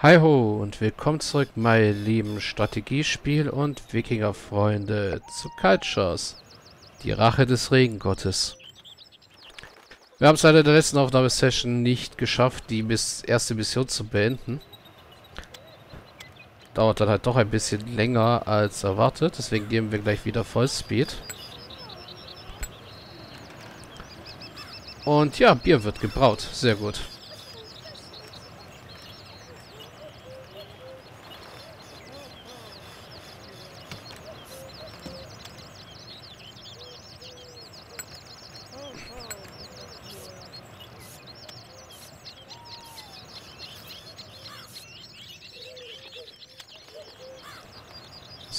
Hi ho und willkommen zurück, meine lieben Strategiespiel- und Wikinger-Freunde zu Cultures. Die Rache des Regengottes. Wir haben es leider in der letzten Aufnahmesession nicht geschafft, die Miss erste Mission zu beenden. Dauert dann halt doch ein bisschen länger als erwartet, deswegen geben wir gleich wieder Vollspeed. Und ja, Bier wird gebraut. Sehr gut.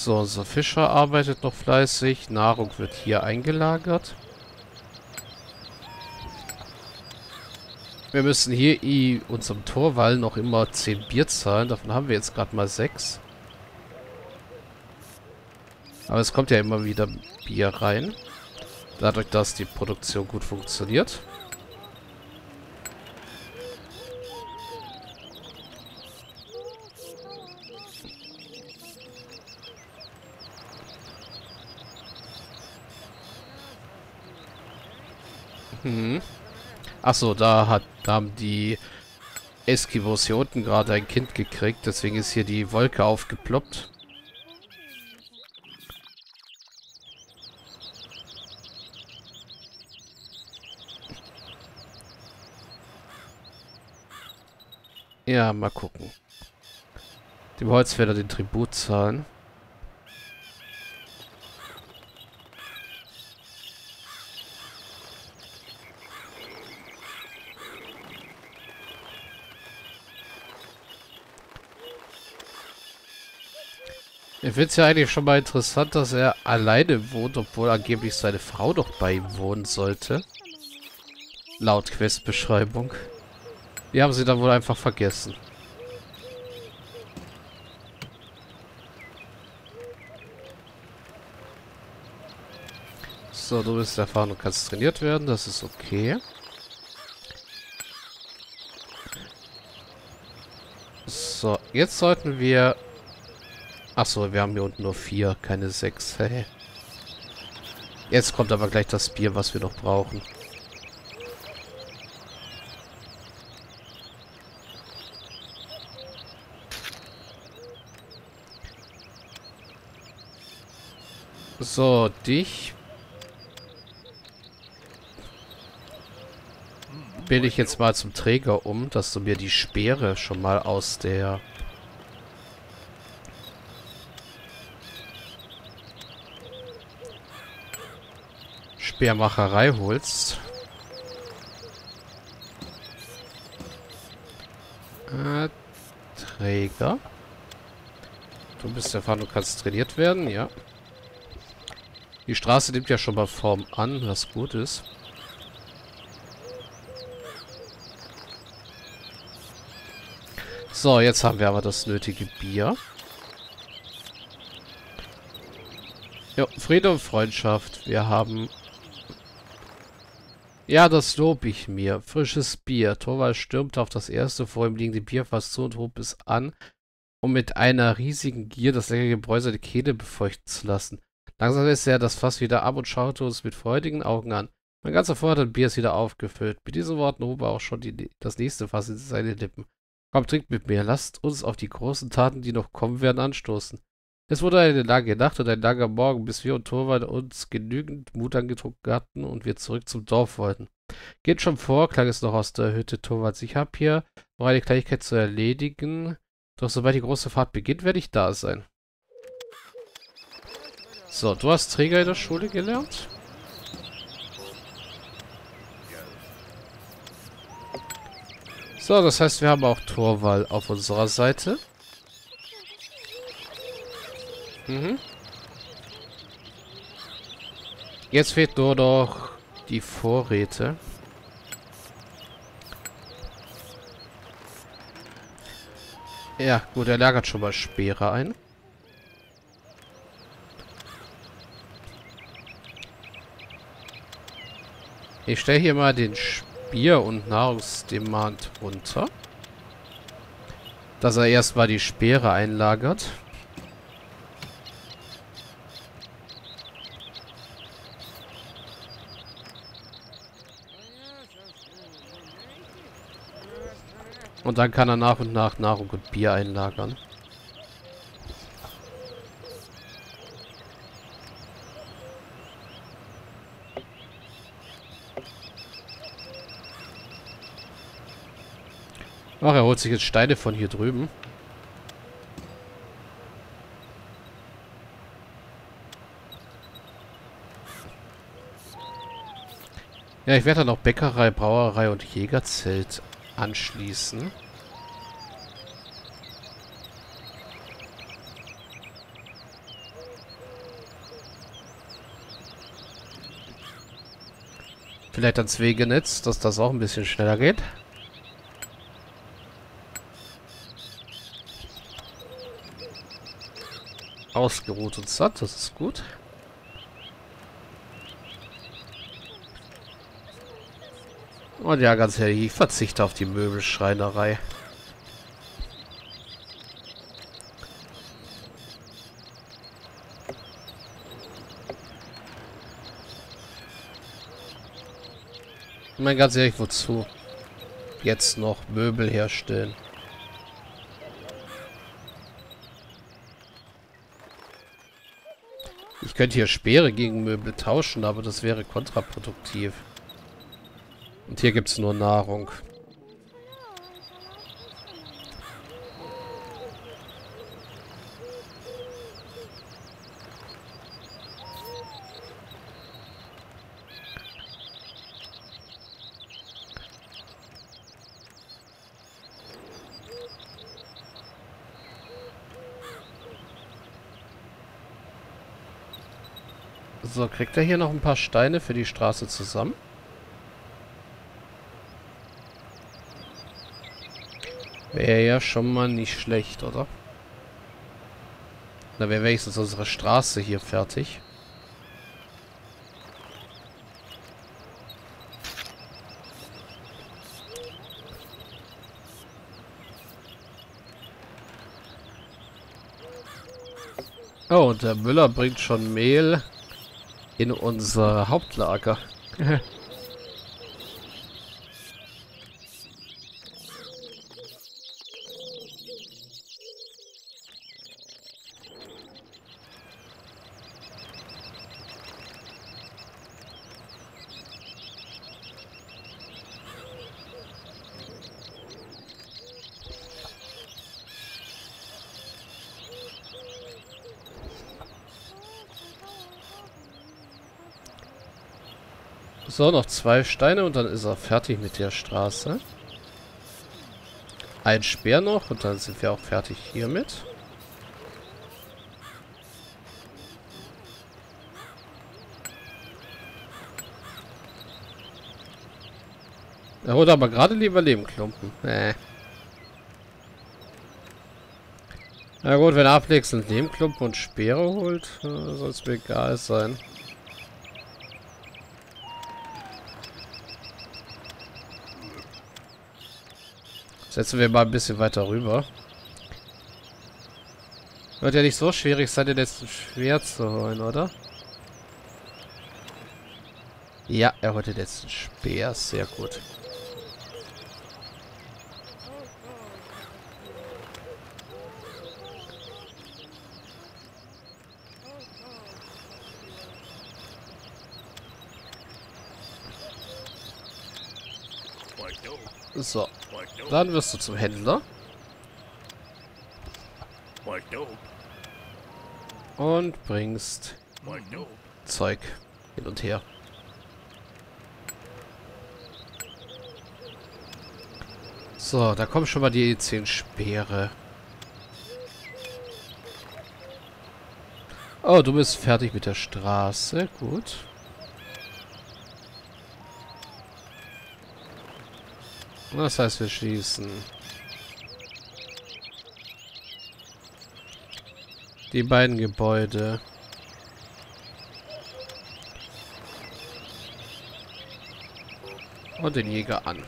So, unser Fischer arbeitet noch fleißig. Nahrung wird hier eingelagert. Wir müssen hier i unserem Torwall noch immer 10 Bier zahlen. Davon haben wir jetzt gerade mal 6. Aber es kommt ja immer wieder Bier rein. Dadurch, dass die Produktion gut funktioniert. Mhm. Achso, da hat da haben die Eskimos hier unten gerade ein Kind gekriegt. Deswegen ist hier die Wolke aufgeploppt. Ja, mal gucken. Dem Holzfäller den Tribut zahlen. Ich finde es ja eigentlich schon mal interessant, dass er alleine wohnt, obwohl angeblich seine Frau doch bei ihm wohnen sollte. Laut Questbeschreibung. Die haben sie dann wohl einfach vergessen. So, du bist erfahren und kannst trainiert werden. Das ist okay. So, jetzt sollten wir Achso, wir haben hier unten nur vier, keine sechs. Hey. Jetzt kommt aber gleich das Bier, was wir noch brauchen. So, dich bilde ich jetzt mal zum Träger um, dass du mir die Speere schon mal aus der Speermacherei holst. Äh, Träger. Du bist erfahren, du kannst trainiert werden, ja. Die Straße nimmt ja schon mal Form an, was gut ist. So, jetzt haben wir aber das nötige Bier. Ja, Friede und Freundschaft. Wir haben ja, das lob ich mir. Frisches Bier. Torvald stürmte auf das erste vor ihm liegende Bierfass zu und hob es an, um mit einer riesigen Gier das leckere Gebräu seine Kehle befeuchten zu lassen. Langsam lässt er das Fass wieder ab und schaute uns mit freudigen Augen an. Mein ganzer Vorrat an Bier ist wieder aufgefüllt. Mit diesen Worten hob er auch schon die, das nächste Fass in seine Lippen. Komm, trinkt mit mir. Lasst uns auf die großen Taten, die noch kommen werden, anstoßen. Es wurde eine lange Nacht und ein langer Morgen, bis wir und Torwald uns genügend Mut angetrunken hatten und wir zurück zum Dorf wollten. Geht schon vor, klang es noch aus der Hütte Torvalds. Ich habe hier noch eine Kleinigkeit zu erledigen. Doch sobald die große Fahrt beginnt, werde ich da sein. So, du hast Träger in der Schule gelernt? So, das heißt, wir haben auch Torwall auf unserer Seite. Mhm. Jetzt fehlt nur noch die Vorräte. Ja, gut, er lagert schon mal Speere ein. Ich stelle hier mal den Spier- und Nahrungsdemand runter. dass er erstmal die Speere einlagert. Und dann kann er nach und nach Nahrung und Bier einlagern. Ach, er holt sich jetzt Steine von hier drüben. Ja, ich werde dann auch Bäckerei, Brauerei und Jägerzelt anschließen. Vielleicht ans Wegenetz, dass das auch ein bisschen schneller geht. Ausgeruht und satt, das ist gut. Und ja, ganz ehrlich, ich verzichte auf die Möbelschreinerei. Ich meine, ganz ehrlich, wozu? Jetzt noch Möbel herstellen. Ich könnte hier Speere gegen Möbel tauschen, aber das wäre kontraproduktiv. Und hier gibt es nur Nahrung. So, kriegt er hier noch ein paar Steine für die Straße zusammen? Wäre ja schon mal nicht schlecht, oder? Da wäre wenigstens unsere Straße hier fertig. Oh, und der Müller bringt schon Mehl in unser Hauptlager. So, noch zwei Steine und dann ist er fertig mit der Straße. Ein Speer noch und dann sind wir auch fertig hiermit. Er holt aber gerade lieber Lebenklumpen. Nee. Na gut, wenn er abwechselnd Lehmklumpen und Speere holt, äh, soll es mir egal sein. Setzen wir mal ein bisschen weiter rüber. Wird ja nicht so schwierig sein, den letzten Schwert zu holen, oder? Ja, er holt den letzten Speer. Sehr gut. So. Dann wirst du zum Händler. Und bringst Zeug hin und her. So, da kommen schon mal die 10 Speere. Oh, du bist fertig mit der Straße. Gut. Das heißt, wir schießen. Die beiden Gebäude. Und den Jäger an.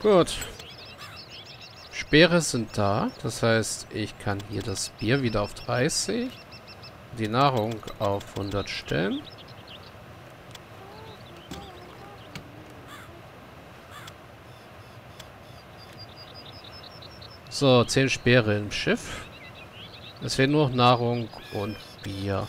Gut. Speere sind da. Das heißt, ich kann hier das Bier wieder auf 30. Die Nahrung auf 100 stellen. So, 10 Speere im Schiff. Es fehlt nur noch Nahrung und Bier.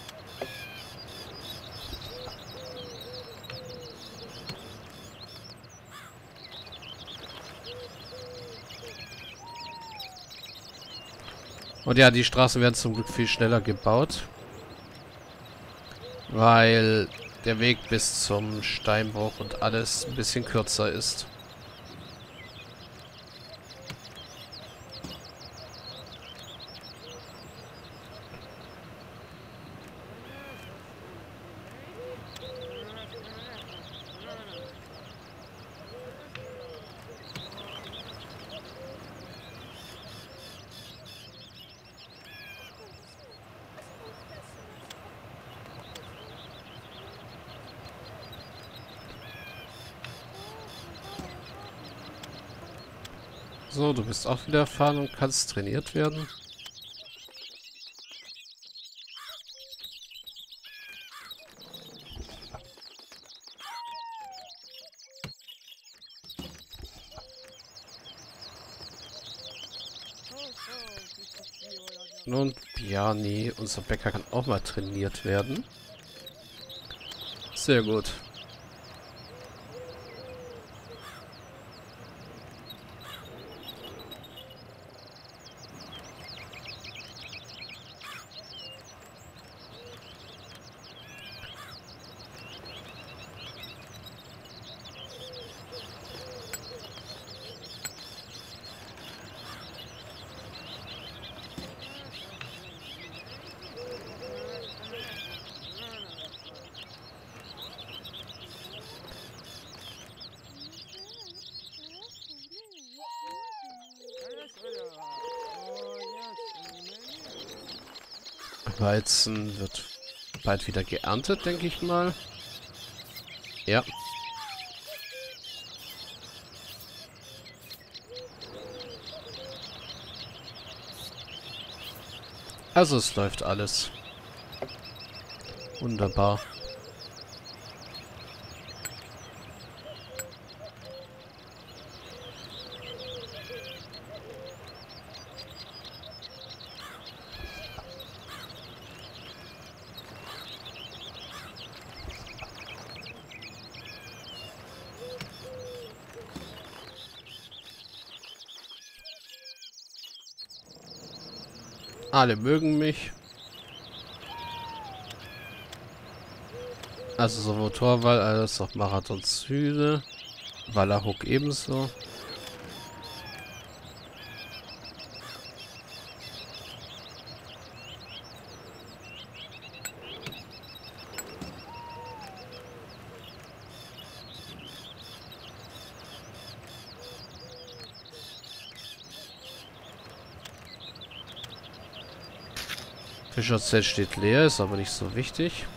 Und ja, die Straßen werden zum Glück viel schneller gebaut. Weil der Weg bis zum Steinbruch und alles ein bisschen kürzer ist. So, du bist auch wieder erfahren und kannst trainiert werden. Nun, Piani, unser Bäcker kann auch mal trainiert werden. Sehr gut. Weizen wird bald wieder geerntet, denke ich mal. Ja. Also es läuft alles. Wunderbar. Alle mögen mich. Also sowohl Torwall als auch Marathon Süde. Wallerhook ebenso. Fischerzelt steht leer, ist aber nicht so wichtig.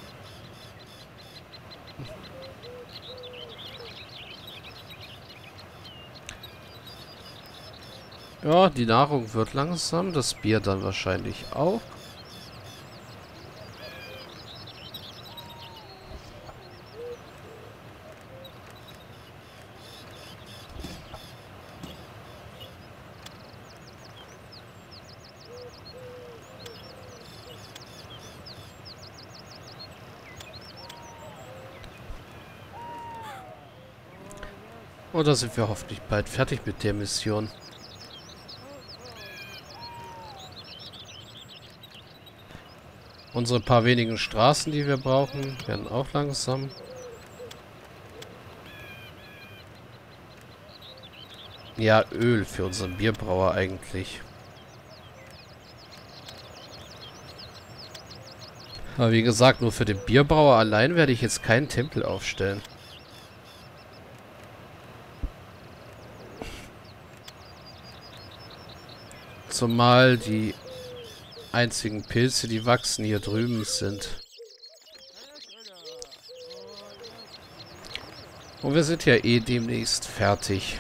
Ja, die Nahrung wird langsam, das Bier dann wahrscheinlich auch. Oder sind wir hoffentlich bald fertig mit der Mission? Unsere paar wenigen Straßen, die wir brauchen, werden auch langsam. Ja, Öl für unseren Bierbrauer eigentlich. Aber wie gesagt, nur für den Bierbrauer allein werde ich jetzt keinen Tempel aufstellen. Zumal die einzigen Pilze, die wachsen, hier drüben sind. Und wir sind ja eh demnächst fertig.